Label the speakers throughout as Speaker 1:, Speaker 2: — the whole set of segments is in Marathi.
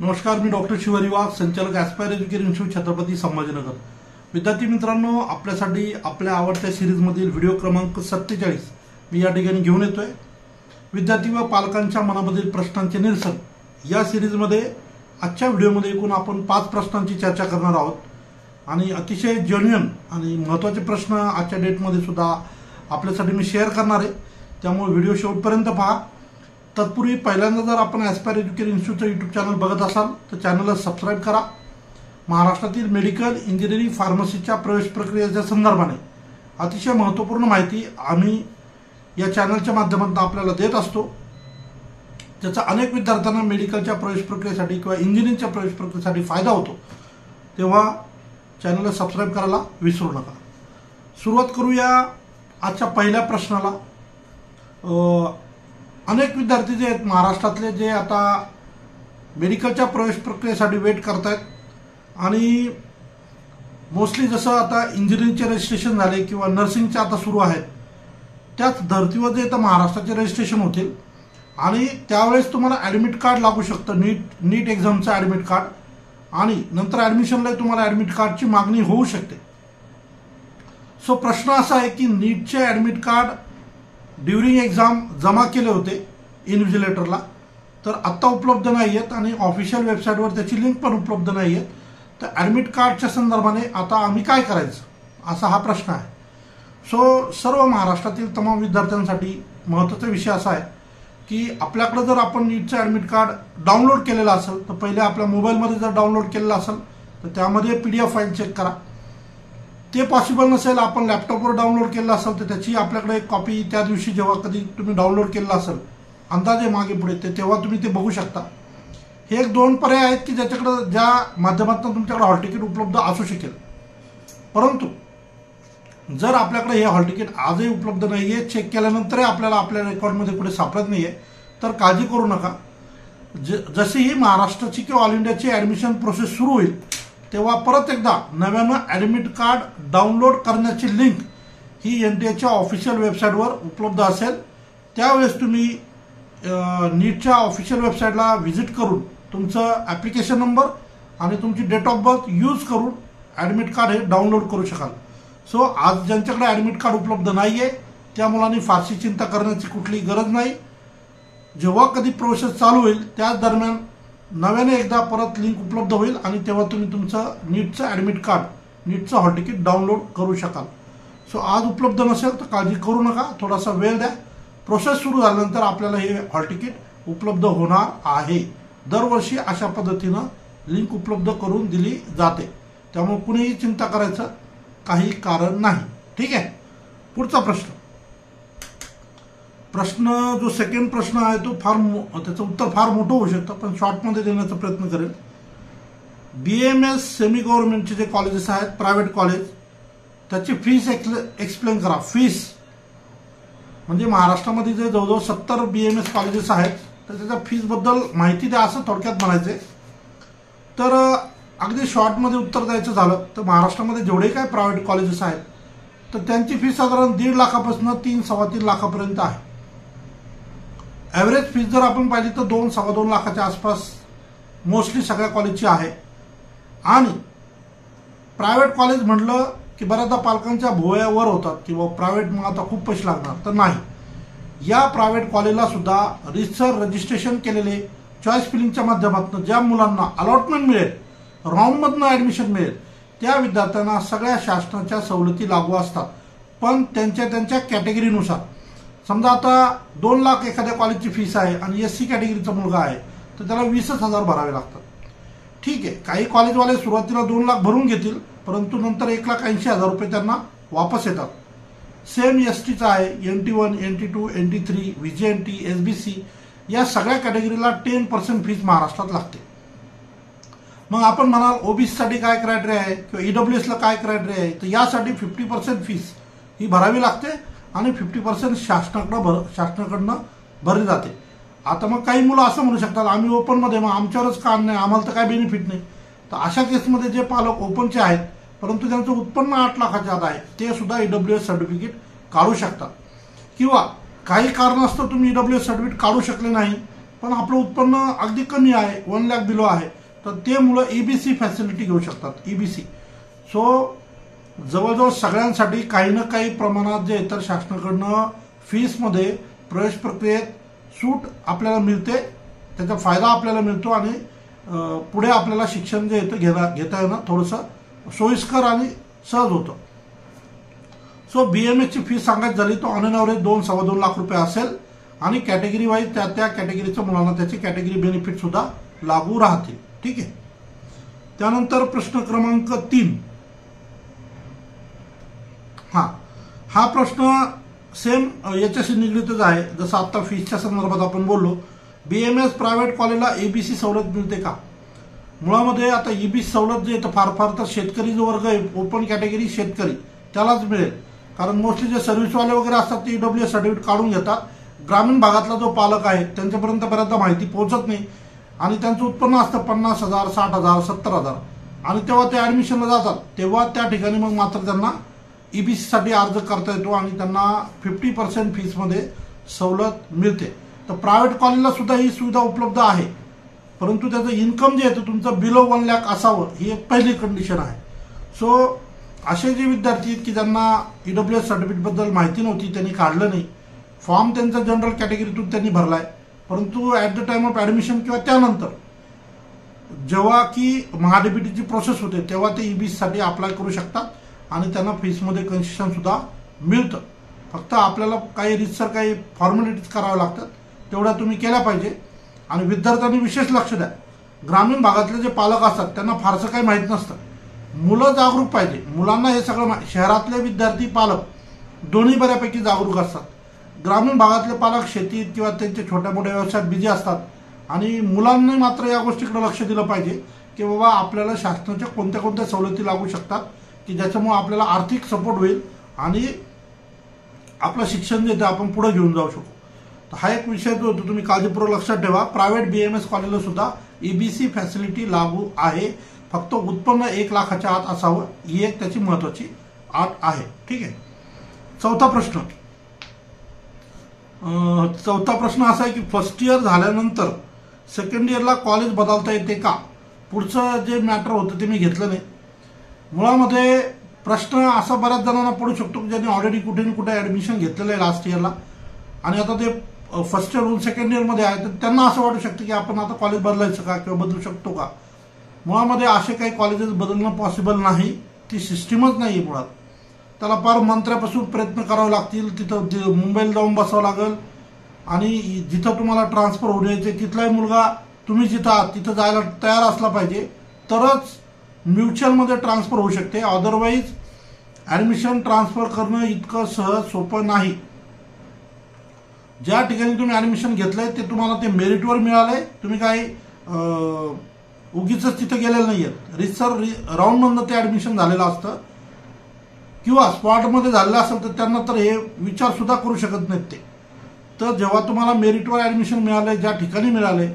Speaker 1: नमस्कार मी डॉक्टर शिवारी वाघ संचालक aspire education institute Chhatrapati Sambhajinagar. विद्यार्थी मित्रांनो आपल्यासाठी आपल्या आवडत्या सिरीजमधील व्हिडिओ क्रमांक सत्तेचाळीस मी या ठिकाणी घेऊन येतोय. विद्यार्थी व पालकांच्या मनामधील प्रश्नांचे निरसन या सिरीजमध्ये आजच्या व्हिडिओमध्ये एकूण आपण पाच प्रश्नांची चर्चा करणार आहोत. आणि अतिशय जेन्युअन आणि महत्त्वाचे प्रश्न आजच्या डेटमध्ये सुद्धा आपल्यासाठी मी शेअर करणार आहे. त्यामुळे व्हिडिओ शेवटपर्यंत पहा. तत्पूर्वी पहिल्यांदा जर आपण ॲस्पायर एज्युकेशन इन्स्टिट्यूटचं यूट्यूब चॅनल बघत असाल तर चॅनलला सबस्क्राईब करा. महाराष्ट्रातील मेडिकल इंजिनिअरिंग फार्मसीच्या प्रवेश प्रक्रियेच्या संदर्भाने अतिशय महत्त्वपूर्ण माहिती आम्ही या चॅनलच्या माध्यमातून आपल्याला देत असतो. त्याचा अनेक विद्यार्थ्यांना मेडिकलच्या प्रवेश प्रक्रियेसाठी किंवा इंजिनिअरिंगच्या प्रवेश प्रक्रियेसाठी फायदा होतो. तेव्हा चॅनलला सबस्क्राईब करायला विसरू नका. सुरुवात करूया आजच्या पहिल्या प्रश्नाला. अनेक विद्यार्थी जे आहेत महाराष्ट्रातले जे आता मेडिकलच्या प्रवेश प्रक्रियेसाठी वेट करतायत. आणि मोस्टली जसं आता इंजिनिअरिंगचे रजिस्ट्रेशन झाले किंवा नर्सिंगचे आता सुरू आहेत त्याच धर्तीवर जे आता महाराष्ट्राचे रजिस्ट्रेशन होतील. आणि त्यावेळेस तुम्हाला ॲडमिट कार्ड लागू शकतं नीट नीट एक्झामचं ॲडमिट कार्ड आणि नंतर ॲडमिशनला तुम्हाला ॲडमिट कार्डची मागणी होऊ शकते. सो प्रश्न असा आहे की नीटचे ॲडमिट कार्ड ड्युरिंग एक्झाम जमा केले होते इन्व्हिजिलेटरला तर आत्ता उपलब्ध नाही आहेत आणि ऑफिशियल वेबसाईटवर त्याची लिंक पण उपलब्ध नाही आहेत तर ॲडमिट कार्डच्या संदर्भाने आता आम्ही काय करायचं? असा हा प्रश्न आहे. सो सर्व महाराष्ट्रातील तमाम विद्यार्थ्यांसाठी महत्त्वाचा विषय असा आहे की आपल्याकडं जर आपण नीटचं ॲडमिट कार्ड डाउनलोड केलेलं असेल तर पहिले आपल्या मोबाईलमध्ये जर डाउनलोड केलेलं असेल तर त्यामध्ये P D F file check करा. ते पॉसिबल नसेल आपण लॅपटॉपवर डाउनलोड केलं असेल तर त्याची आपल्याकडे एक कॉपी त्या दिवशी जेव्हा कधी तुम्ही डाउनलोड केलं असेल अंदाजे मागे पुढे ते तेव्हा तुम्ही ते बघू शकता. हे एक दोन पर्याय आहेत की ज्याच्याकडं ज्या माध्यमातून तुमच्याकडे हॉल तिकीट उपलब्ध असू शकेल. परंतु जर आपल्याकडे हे हॉल तिकीट आजही उपलब्ध नाही आहे चेक केल्यानंतरही आपल्याला आपल्या रेकॉर्डमध्ये पुढे सापडत नाही आहे तर काळजी करू नका. ज जशी ही महाराष्ट्राची किंवा ऑल इंडियाची ॲडमिशन प्रोसेस सुरू होईल तेव्हा परत एकदा नव्यानं ॲडमिट कार्ड डाउनलोड करण्याची लिंक ही एन टी एच्या ऑफिशियल वेबसाईटवर उपलब्ध असेल. त्यावेळेस तुम्ही नीटच्या ऑफिशियल वेबसाईटला व्हिजिट करून तुमचं ॲप्लिकेशन नंबर आणि तुमची डेट ऑफ बर्थ यूज करून ॲडमिट कार्ड हे डाउनलोड करू शकाल. सो आज ज्यांच्याकडे ॲडमिट कार्ड उपलब्ध नाही आहे त्या मुलांनी फारशी चिंता करण्याची कुठली गरज नाही. जेव्हा कधी प्रोसेस चालू होईल त्याच दरम्यान नव्याने एकदा परत लिंक उपलब्ध होईल आणि तेव्हा तुम्ही तुमचं नीटचं ॲडमिट कार्ड नीटचं हॉल तिकीट डाउनलोड करू शकाल. सो आज उपलब्ध नसेल तर काळजी करू नका थोडासा वेळ द्या. प्रोसेस सुरू झाल्यानंतर आपल्याला हे हॉल तिकीट उपलब्ध होणार आहे. दरवर्षी अशा पद्धतीनं लिंक उपलब्ध करून दिली जाते. त्यामुळे कुणीही चिंता करायचं काही कारण नाही. ठीक आहे? पुढचा प्रश्न. प्रश्न जो सेकंड प्रश्न आहे तो फार मो- त्याचं उत्तर फार मोठं होऊ शकतं पण शॉर्टमध्ये देण्याचा प्रयत्न करेल. बी एम एस सेमी गव्हर्नमेंटचे जे कॉलेजेस आहेत प्रायव्हेट कॉलेज त्याची फीस एक्सप्लेन करा. फीस म्हणजे महाराष्ट्रामध्ये जे जवळजवळ सत्तर बी एम एस कॉलेजेस आहेत तर त्याच्या फीजबद्दल माहिती द्या असं थोडक्यात म्हणायचे. तर अगदी शॉर्टमध्ये उत्तर द्यायचं झालं तर महाराष्ट्रामध्ये जेवढे काय प्रायव्हेट कॉलेजेस आहेत तर त्यांची फी साधारण दीड लाखापासून तीन सव्वा तीन लाखापर्यंत आहे. ॲव्हरेज फीस जर आपण पाहिली तर दोन सव्वा दोन लाखाच्या आसपास मोस्टली सगळ्या कॉलेजची आहे. आणि प्रायव्हेट कॉलेज म्हटलं की बऱ्याचदा पालकांच्या भोवयावर होतात किंवा प्रायव्हेट मग आता खूप पैसे लागणार. तर नाही. या प्रायव्हेट कॉलेजला सुद्धा रिसर रजिस्ट्रेशन केलेले चॉईस फिलिंगच्या माध्यमातून ज्या मुलांना अलॉटमेंट मिळेल रॉममधनं ॲडमिशन मिळेल त्या विद्यार्थ्यांना सगळ्या शासनाच्या सवलती लागू असतात. पण त्यांच्या त्यांच्या कॅटेगरीनुसार समजा आता दोन लाख एखाद्या कॉलेजची फीस आहे आणि एस सी कॅटेगरीचा मुलगा आहे तर त्याला वीसच हजार भरावे लागतात. ठीक आहे काही कॉलेजवाले सुरुवातीला दोन लाख भरून घेतील परंतु नंतर एक लाख ऐंशी हजार रुपये त्यांना वापस येतात. सेम एस टीचा आहे N T one N T two N T three V J N T S B C या सगळ्या कॅटेगरीला टेन पर्सेंट फीज महाराष्ट्रात लागते. मग आपण म्हणाल ओबीसीसाठी काय क्रायटेरिया आहे? किंवा ईडब्ल्यू एसला काय क्रायटेरिया आहे? तर यासाठी फिफ्टी पर्सेंट फीस ही भरावी लागते. आणि फिफ्टी पर्सेंट शासनाकडं भर शासनाकडनं भरली जाते. आता मग काही मुलं असं म्हणू शकतात आम्ही ओपनमध्ये मग आमच्यावरच का नाही? आम्हाला तर काय बेनिफिट नाही? तर अशा केसमध्ये जे पालक ओपनचे आहेत परंतु त्यांचं उत्पन्न आठ लाखाच्या आत आहे ते सुद्धा ईडब्ल्यू एस सर्टिफिकेट काढू शकतात. किंवा काही कारणास्तव तुम्ही ईडब्ल्यू एस सर्टिफिकेट काढू शकले नाही पण आपलं उत्पन्न अगदी कमी आहे वन लॅक बिलो आहे तर ते मुलं ईबीसी फॅसिलिटी घेऊ शकतात ईबीसी सो जवळजवळ सगळ्यांसाठी काही ना काही प्रमाणात जे इतर शासनाकडनं फीसमध्ये प्रवेश प्रक्रियेत सूट आपल्याला मिळते त्याचा फायदा आपल्याला मिळतो आणि पुढे आपल्याला शिक्षण जे येतं घेता घेता येणं थोडंसं सोयीस्कर आणि सहज होतं. सो बी एम एसची फी सांगायची झाली तो ऑन एन ॲव्हरेज दोन सव्वा दोन लाख रुपये असेल आणि कॅटेगरी वाईज त्या त्या कॅटेगरीच्या मुलांना त्याची कॅटेगरी बेनिफिट सुद्धा लागू राहतील. ठीक आहे? त्यानंतर प्रश्न क्रमांक तीन. हा. हा प्रश्न सेम याच्याशी निगडीतच आहे. जसं आता फीसच्या संदर्भात आपण बोललो बी एम एस प्रायव्हेट कॉलेजला एबीसी सवलत मिळते का? मुळामध्ये आता ईबीसी सवलत जे येतं फार फार तर शेतकरी जो वर्ग आहे ओपन कॅटेगरी शेतकरी त्यालाच मिळेल. कारण मोस्टली जे सर्व्हिसवाले वगैरे असतात ते ईडब्ल्यू एस सर्टिफिकेट काढून घेतात. ग्रामीण भागातला जो पालक आहे त्यांच्यापर्यंत बऱ्याचदा माहिती पोहोचत नाही. आणि त्यांचं उत्पन्न असतं पन्नास हजार साठ हजार सत्तर हजार. आणि तेव्हा ते ॲडमिशनला जातात. तेव्हा त्या ठिकाणी मग मात्र त्यांना ईबीसीसाठी अर्ज करता येतो आणि त्यांना फिफ्टी पर्सेंट फीसमध्ये सवलत मिळते. तर प्रायव्हेट कॉलेजला सुद्धा ही सुविधा उपलब्ध आहे. परंतु त्याचं इन्कम जे आहे तुमचं बिलो वन लॅक असावं ही एक पहिली कंडिशन आहे. सो असे जे विद्यार्थी आहेत की ज्यांना ईडब्ल्यू एस सर्टिफिकेटबद्दल माहिती नव्हती त्यांनी काढलं नाही. फॉर्म त्यांचा जनरल कॅटेगरीतून त्यांनी भरला आहे परंतु at the time of admission किंवा त्यानंतर जेव्हा की महाडीबीटीची प्रोसेस होते तेव्हा ते ईबीसीसाठी अप्लाय करू शकतात. आणि त्यांना फीसमध्ये कन्सेशन सुद्धा मिळतं. फक्त आपल्याला काही रितसर काही फॉर्मॅलिटीज कराव्या लागतात तेवढ्या तुम्ही केल्या पाहिजे. आणि विद्यार्थ्यांनी विशेष लक्ष द्या. ग्रामीण भागातले जे पालक असतात त्यांना फारसं काही माहीत नसतं. मुलं जागरूक पाहिजे. मुलांना हे सगळं मा- शहरातले विद्यार्थी पालक दोन्ही बऱ्यापैकी जागरूक असतात. ग्रामीण भागातले पालक शेतीत किंवा त्यांच्या छोट्या मोठ्या व्यवसायात बिझी असतात. आणि मुलांनी मात्र या गोष्टीकडे लक्ष दिलं पाहिजे की बाबा आपल्याला शासनाच्या कोणत्या कोणत्या सवलती लागू शकतात की ज्याच्यामुळे आपल्याला आर्थिक सपोर्ट होईल आणि आपलं शिक्षण जे ते आपण पुढे घेऊन जाऊ शकू. तर हा एक विषय जो होतो तुम्ही काळजीपूर्वक लक्षात ठेवा. प्रायव्हेट बी एम एस कॉलेजला सुद्धा ईबीसी फॅसिलिटी लागू आहे. फक्त उत्पन्न एक लाखाच्या आत असावं ही एक त्याची महत्वाची आत आहे. ठीक आहे? चौथा प्रश्न. चौथा प्रश्न असा आहे की फर्स्ट इयर झाल्यानंतर सेकंड इयरला कॉलेज बदलता येते का? पुढचं जे मॅटर होतं ते मी घेतलं नाही. मुळामध्ये प्रश्न असा बऱ्याच जणांना पडू शकतो की ज्यांनी ऑलरेडी कुठे ना कुठे ॲडमिशन घेतलेलं आहे लास्ट इयरला आणि आता ते फर्स्ट इयर सेकंड इयरमध्ये आहे तर त्यांना असं वाटू शकतं की आपण आता कॉलेज बदलायचं का किंवा बदलू शकतो का? मुळामध्ये असे काही कॉलेजेस बदलणं पॉसिबल नाही. ती सिस्टीमच नाही आहे मुळात. त्याला फार मंत्र्यापासून प्रयत्न करावे लागतील. तिथं मुंबईला जाऊन बसावं लागेल. आणि जिथं तुम्हाला ट्रान्सफर होऊ द्यायचे तिथलाही मुलगा तुम्ही जिथं आहात तिथं जायला तयार असला पाहिजे. तरच म्युच्युअलमध्ये ट्रान्सफर होऊ शकते. अदरवाईज ॲडमिशन ट्रान्सफर करणं इतकं सहज सोपं नाही. ज्या ठिकाणी तुम्ही ॲडमिशन घेतलंय ते तुम्हाला ते मेरिटवर मिळालंय. तुम्ही काही उगीच तिथं गेलेलं नाही आहेत रिसर राऊंडमधनं ते ॲडमिशन झालेलं असतं. किंवा स्पॉटमध्ये झालेलं असेल तर त्यांना तर हे विचारसुद्धा करू शकत नाहीत ते. तर जेव्हा तुम्हाला मेरिटवर ॲडमिशन मिळालंय ज्या ठिकाणी मिळालंय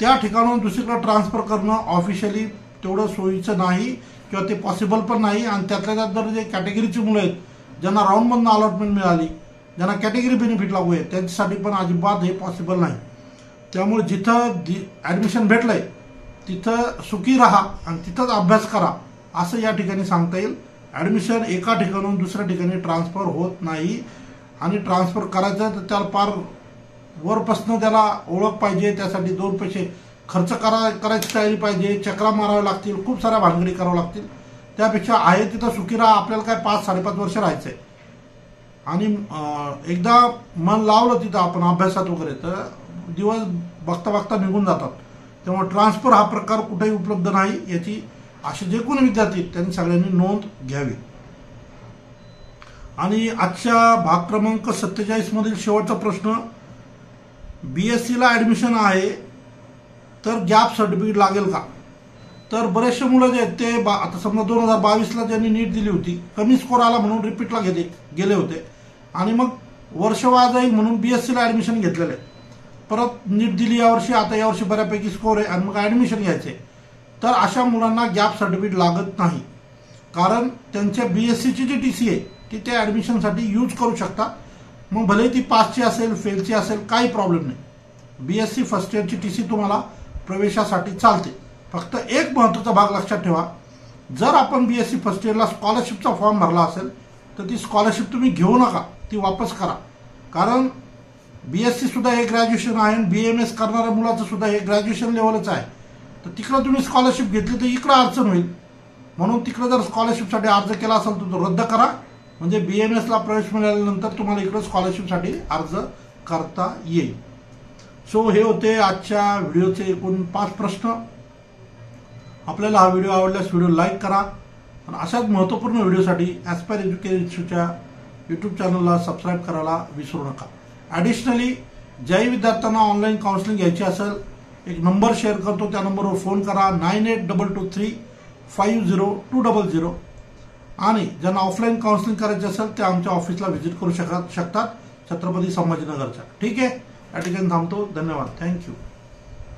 Speaker 1: त्या ठिकाणाहून दुसरीकडे ट्रान्सफर करणं ऑफिशियली तेवढं सोयीचं नाही किंवा ते पॉसिबल पण नाही. आणि त्यातल्या त्यात जर जे कॅटेगरीची मुलं आहेत ज्यांना राऊंडमधनं अलॉटमेंट मिळाली ज्यांना कॅटेगरी बेनिफिट लागू आहे त्यांच्यासाठी पण अजिबात हे पॉसिबल नाही. त्यामुळे जिथं दि ॲडमिशन भेटलंय तिथं सुखी राहा आणि तिथंच अभ्यास करा असं या ठिकाणी सांगता येईल. ॲडमिशन एका ठिकाणून दुसऱ्या ठिकाणी ट्रान्सफर होत नाही. आणि ट्रान्सफर करायचं तर त्याला फार वरपासनं त्याला ओळख पाहिजे त्यासाठी दोन पैसे खर्च करा करायची तयारी पाहिजे चक्रा माराव्या लागतील खूप साऱ्या भानगडी कराव्या लागतील. त्यापेक्षा आहे तिथं सुखीरा आपल्याला काय पाच साडेपाच वर्ष राहायचं आहे आणि एकदा मन लावलं तिथं आपण अभ्यासात वगैरे तर दिवस बघता बघता निघून जातात. त्यामुळे ट्रान्सफर हा प्रकार कुठेही उपलब्ध नाही याची असे जे कोणी विद्यार्थी आहेत त्यांनी सगळ्यांनी नोंद घ्यावी. आणि आजच्या भाग क्रमांक सत्तेचाळीस मधील शेवटचा प्रश्न बी एस सीला ॲडमिशन आहे तर गॅप सर्टिफिकेट लागेल का? तर बरेचसे मुलं जे आहेत ते बा आता समजा दोन हजार बावीसला ज्यांनी नीट दिली होती कमी स्कोर आला म्हणून रिपीटला गेले गेले होते. आणि मग वर्ष वाया जाईल म्हणून बी एस सीला ॲडमिशन घेतलेलं आहे परत नीट दिली यावर्षी आता यावर्षी बऱ्यापैकी स्कोर आहे आणि मग ॲडमिशन घ्यायचे. तर अशा मुलांना गॅप सर्टिफिकेट लागत नाही. कारण त्यांच्या बी एस सीची जी टी सी आहे ती ते ॲडमिशनसाठी यूज करू शकतात मग भले ती पासची असेल फेलची असेल काही प्रॉब्लेम नाही. बी एस सी फर्स्ट इयरची टी सी तुम्हाला प्रवेशासाठी चालते. फक्त एक महत्त्वाचा भाग लक्षात ठेवा. जर आपण बी एस सी फर्स्ट इयरला स्कॉलरशिपचा फॉर्म भरला असेल तर ती स्कॉलरशिप तुम्ही घेऊ नका. ती वापस करा. कारण बी एस सी सुद्धा हे ग्रॅज्युएशन आहे आणि बी एम एस करणाऱ्या मुलाचं सुद्धा हे ग्रॅज्युएशन लेवलच आहे. तर तिकडं तुम्ही स्कॉलरशिप घेतली तर इकडं अडचण होईल. म्हणून तिकडं जर स्कॉलरशिपसाठी अर्ज केला असेल तर तो रद्द करा. म्हणजे बी एम एसला प्रवेश मिळाल्यानंतर तुम्हाला इकडं स्कॉलरशिपसाठी अर्ज करता येईल. सो हे होते आजच्या व्हिडिओचे एकूण पाच प्रश्न. आपल्याला हा व्हिडिओ आवडल्यास व्हिडिओ लाईक करा. आणि अशाच महत्त्वपूर्ण व्हिडिओसाठी ॲस्पायर एज्युकेशन इन्स्टिट्यूटच्या यूट्यूब चॅनलला सबस्क्राईब करायला विसरू नका. ॲडिशनली ज्याही विद्यार्थ्यांना ऑनलाईन काउन्सिलिंग घ्यायची असेल एक नंबर शेअर करतो त्या नंबरवर फोन करा. Nine eight double two three five zero two double zero आणि ज्यांना ऑफलाईन काउन्सिलिंग करायची असेल ते आमच्या ऑफिसला व्हिजिट करू शकत शकतात छत्रपती संभाजीनगरच्या. ठीक आहे? ठिकाणी थांबतो धन्यवाद. थँक्यू